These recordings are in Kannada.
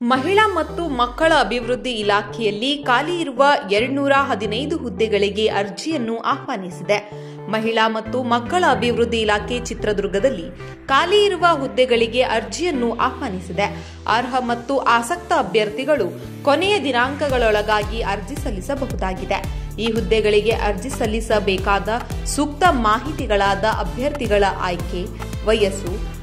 ಮಹಿಳಾ ಮತ್ತು ಮಕ್ಕಳ ಅಭಿವೃದ್ಧಿ ಇಲಾಖೆಯಲ್ಲಿ ಖಾಲಿ ಇರುವ ಎರಡ್ನೂರ ಹದಿನೈದು ಹುದ್ದೆಗಳಿಗೆ ಅರ್ಜಿಯನ್ನು ಆಹ್ವಾನಿಸಿದೆ. ಮಹಿಳಾ ಮತ್ತು ಮಕ್ಕಳ ಅಭಿವೃದ್ಧಿ ಇಲಾಖೆ ಚಿತ್ರದುರ್ಗದಲ್ಲಿ ಖಾಲಿ ಇರುವ ಹುದ್ದೆಗಳಿಗೆ ಅರ್ಜಿಯನ್ನು ಆಹ್ವಾನಿಸಿದೆ. ಅರ್ಹ ಮತ್ತು ಆಸಕ್ತ ಅಭ್ಯರ್ಥಿಗಳು ಕೊನೆಯ ದಿನಾಂಕಗಳೊಳಗಾಗಿ ಅರ್ಜಿ ಸಲ್ಲಿಸಬಹುದಾಗಿದೆ. ಈ ಹುದ್ದೆಗಳಿಗೆ ಅರ್ಜಿ ಸಲ್ಲಿಸಬೇಕಾದ ಸೂಕ್ತ ಮಾಹಿತಿಗಳಾದ ಅಭ್ಯರ್ಥಿಗಳ ಆಯ್ಕೆ, ವಯಸ್ಸು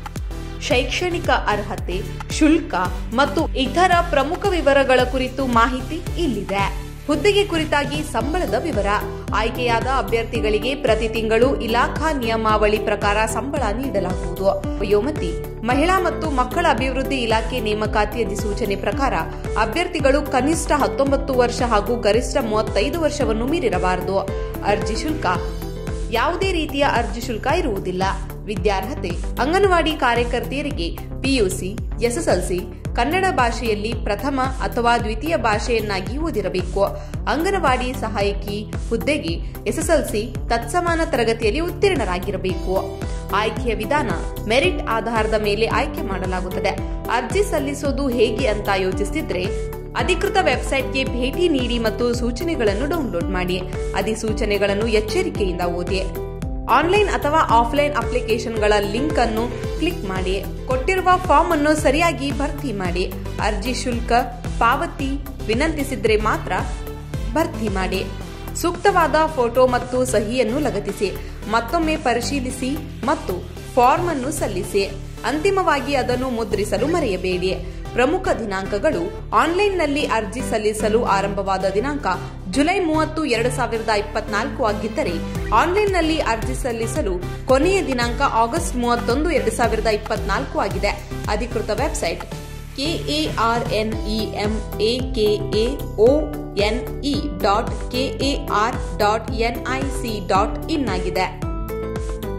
ಶೈಕ್ಷಣಿಕ ಅರ್ಹತೆ, ಶುಲ್ಕ ಮತ್ತು ಇತರ ಪ್ರಮುಖ ವಿವರಗಳ ಕುರಿತು ಮಾಹಿತಿ ಇಲ್ಲಿದೆ. ಹುದ್ದೆಗೆ ಕುರಿತಾಗಿ ಸಂಬಳದ ವಿವರ. ಆಯ್ಕೆಯಾದ ಅಭ್ಯರ್ಥಿಗಳಿಗೆ ಪ್ರತಿ ತಿಂಗಳು ಇಲಾಖಾ ನಿಯಮಾವಳಿ ಪ್ರಕಾರ ಸಂಬಳ ನೀಡಲಾಗುವುದು. ವಯೋಮತಿ, ಮಹಿಳಾ ಮತ್ತು ಮಕ್ಕಳ ಅಭಿವೃದ್ಧಿ ಇಲಾಖೆ ನೇಮಕಾತಿ ಅಧಿಸೂಚನೆ ಪ್ರಕಾರ ಅಭ್ಯರ್ಥಿಗಳು ಕನಿಷ್ಠ ಹತ್ತೊಂಬತ್ತು ವರ್ಷ ಹಾಗೂ ಗರಿಷ್ಠ ಮೂವತ್ತೈದು ವರ್ಷವನ್ನು ಮೀರಿರಬಾರದು. ಅರ್ಜಿ ಶುಲ್ಕ. ಯಾವುದೇ ರೀತಿಯ ಅರ್ಜಿ ಶುಲ್ಕ ಇರುವುದಿಲ್ಲ. ವಿದ್ಯಾರ್ಹತೆ, ಅಂಗನವಾಡಿ ಕಾರ್ಯಕರ್ತೆಯರಿಗೆ ಪಿಯುಸಿ, ಎಸ್ಎಸ್ಎಲ್ಸಿ, ಕನ್ನಡ ಭಾಷೆಯಲ್ಲಿ ಪ್ರಥಮ ಅಥವಾ ದ್ವಿತೀಯ ಭಾಷೆಯನ್ನಾಗಿ ಓದಿರಬೇಕು. ಅಂಗನವಾಡಿ ಸಹಾಯಕಿ ಹುದ್ದೆಗೆ ಎಸ್ಎಸ್ಎಲ್ಸಿ ತತ್ಸಮಾನ ತರಗತಿಯಲ್ಲಿ ಉತ್ತೀರ್ಣರಾಗಿರಬೇಕು. ಆಯ್ಕೆಯ ವಿಧಾನ ಮೆರಿಟ್ ಆಧಾರದ ಮೇಲೆ ಆಯ್ಕೆ ಮಾಡಲಾಗುತ್ತದೆ. ಅರ್ಜಿ ಸಲ್ಲಿಸೋದು ಹೇಗೆ ಅಂತ ಯೋಚಿಸಿದ್ರೆ ಅಧಿಕೃತ ವೆಬ್ಸೈಟ್ಗೆ ಭೇಟಿ ನೀಡಿ ಮತ್ತು ಸೂಚನೆಗಳನ್ನು ಡೌನ್ಲೋಡ್ ಮಾಡಿ. ಅಧಿಸೂಚನೆಗಳನ್ನು ಎಚ್ಚರಿಕೆಯಿಂದ ಓದಿ. ಆನ್ಲೈನ್ ಅಥವಾ ಆಫ್ಲೈನ್ ಅಪ್ಲಿಕೇಶನ್ಗಳ ಲಿಂಕ್ ಅನ್ನು ಕ್ಲಿಕ್ ಮಾಡಿ, ಕೊಟ್ಟಿರುವ ಫಾರ್ಮ್ ಅನ್ನು ಸರಿಯಾಗಿ ಭರ್ತಿ ಮಾಡಿ, ಅರ್ಜಿ ಶುಲ್ಕ, ಪಾವತಿ ವಿನಂತಿಸಿದ್ರೆ ಮಾತ್ರ ಭರ್ತಿ ಮಾಡಿ. ಸೂಕ್ತವಾದ ಫೋಟೋ ಮತ್ತು ಸಹಿಯನ್ನು ಲಗತ್ತಿಸಿ, ಮತ್ತೊಮ್ಮೆ ಪರಿಶೀಲಿಸಿ ಮತ್ತು ಫಾರ್ಮ್ ಅನ್ನು ಸಲ್ಲಿಸಿ. ಅಂತಿಮವಾಗಿ ಅದನ್ನು ಮುದ್ರಿಸಲು ಮರೆಯಬೇಡಿ. ಪ್ರಮುಖ ದಿನಾಂಕಗಳು ಆನ್ಲೈನ್ನಲ್ಲಿ ಅರ್ಜಿ ಸಲ್ಲಿಸಲು ಆರಂಭವಾದ ದಿನಾಂಕ ಜುಲೈ ಮೂವತ್ತು, ಎರಡು ಸಾವಿರದ ಇಪ್ಪತ್ನಾಲ್ಕು ಆಗಿದ್ದರೆ ಆನ್ಲೈನ್ನಲ್ಲಿ ಅರ್ಜಿ ಸಲ್ಲಿಸಲು ಕೊನೆಯ ದಿನಾಂಕ ಆಗಸ್ಟ್ ಮೂವತ್ತೊಂದು, ಎರಡು ಸಾವಿರದ ಇಪ್ಪತ್ನಾಲ್ಕು ಆಗಿದೆ. ಅಧಿಕೃತ website KARNEMAKAONE dot KAR dot NIC dot in ಆಗಿದೆ.